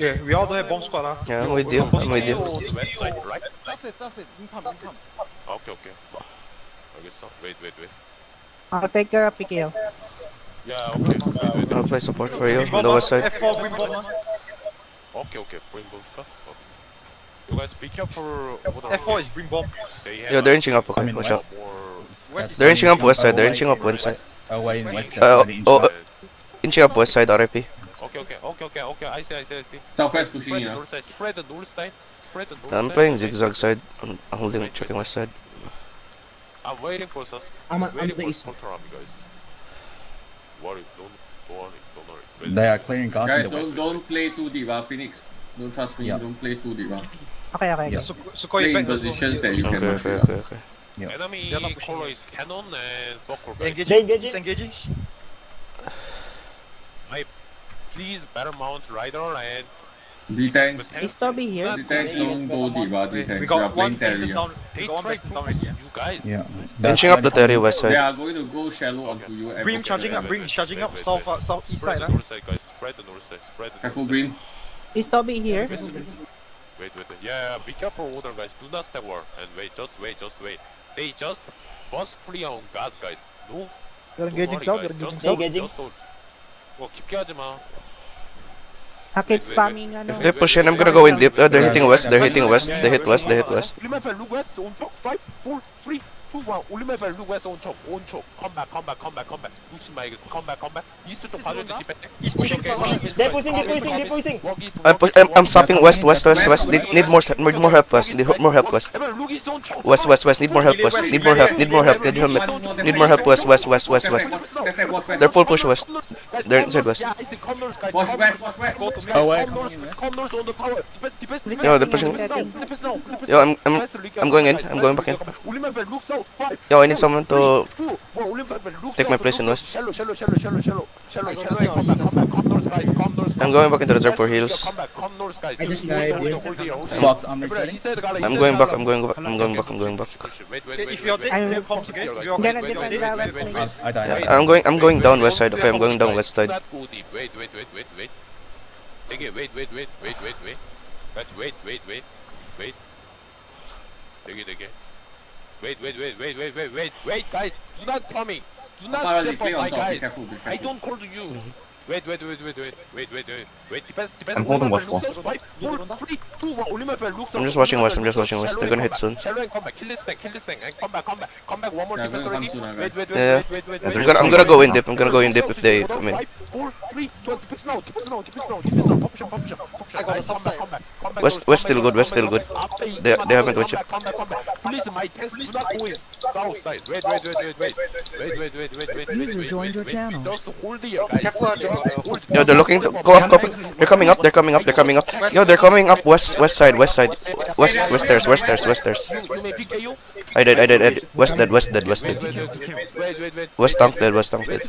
Yeah, we all do have bomb squad, huh? Yeah, I'm with you, I'm with you. Okay, okay. Okay, stop, wait, wait, wait. I'll take care of PKO. Yeah, okay. Wait, wait, wait. I'll play support for you, on the west side. Okay, okay, bring bomb squad. Okay. You guys be careful. F4 is bring bomb. They yeah, they're inching up, okay, watch out. They're inching up west side, they're inching up west side. Oh, in west uh, side. Oh, inching up west side, RIP. Okay, okay, okay, okay, okay. I see, I see, I see. Southwest Spread pushing the in. north side. Spread the north side. Spread the north I'm side. playing zigzag side. I'm I'm holding, checking west side. I'm waiting for sus. I'm on- waiting I'm the for east. counter army, guys. Worry, don't, don't worry, don't worry. They are clearing guns in Guys, the don't west. don't play too deep, ah, Phoenix. Don't trust me. Yeah. Don't play too deep. ah. Okay, okay. Yeah. Su- Sugoii Play in positions that you Okay, can okay, mark it, okay, ah. okay. Yeah. Enemy They're not color it. is cannon and focal, They're engaging. Engaging. Please better mount rider and. D-tanks. Is Toby here? D-tanks don't go deep, We, D-tanks. we We are got one playing distance Terry. down. We They got one try distance to down you guys. Yeah. Inching up the Terry west They are going to go shallow onto you. ever Bream charging up. slightly. Bream charging up. South, uh, south east Spread side. the ah. north side, guys. Spread the north side. Spread the Careful, north side. Bream. Is Toby here? Wait, wait, wait, wait. Yeah, be careful, order, guys. Do not step war. And wait, just wait, just wait. They just first clear on guards, guys. No. You're don't engaging worry, south. guys. You're Just engaging south. Well, keep spamming. If they push in, I'm gonna go in deep. They're hitting west, they're hitting west, they hit west, they hit west. They hit west. 좋아 올리면서 일루고 해서 온척 온척. 컴백 컴백 컴백 컴백 무슨 말이겠어 컴백 컴백 이스트 좀 봐줘도 뒷백 이스트 they're pushing they're pushing they're pushing I push, I'm, I'm stopping west west west west. Need, need more need more help west. Need more help west. West west west. Need more help west. Need more help need more help. Need more help need more help west west west west west. They're full push west. They're inside west. Away. No they're pushing. yo I'm I'm I'm going in. I'm going back in. Yo, I need someone to take my place in West. I'm going back into the reserve for heals. I'm going back, I'm going back, I'm going back, I'm going back. I'm going, I'm going down west side, okay, I'm going down west side. Wait, wait, wait, wait, wait. Wait, wait, wait, wait, wait, wait. Wait, wait, wait, wait. Wait. Take it again. Wait, wait, wait, wait, wait, wait, wait, wait, guys. Do not come me. Do not step on my top. Be guys. careful, be I don't call to you. Mm-hmm. Wait, wait, wait, wait, wait, wait, wait, wait, wait. Depends, depends. I'm holding Oliver west wall. looks out, five, four, three, two, one. Oliver looks I'm just watching Oliver west, I'm just looks out, watching west. shallow They're gonna and hit come soon. back, Shallow and come back. Kill this thing, kill this thing, and come back, come back, come back. One more Yeah, defense gonna come already. soon, ah, Wait, guys. wait, wait, Yeah. wait, wait, wait, Yeah, wait. I'm gonna. I'm gonna go in deep. I'm gonna go in deep if they come in. Five, four, three, two, defense now, defense now, defense now, defense now. Pop shot, pop shot, pop shot. I got a Guys, come subside. back, come back, come back, West- north, west come still back good, west north, still come back north. After They- each they haven't come touched back, come back, come back. Please, my tanks do not go in. South side. Wait, wait, wait, wait, wait, wait, wait, wait, wait, wait. User wait, joined wait, your wait. channel. Just hold here, guys. Yo, they're looking. To, go up, go up. They're coming up. They're coming up. They're coming up. Yo, they're coming up. West, west side, west side, west, west stairs, west stairs, west stairs. I did, I did, I did. West dead, west dead, west dead. West tank dead, west tank dead.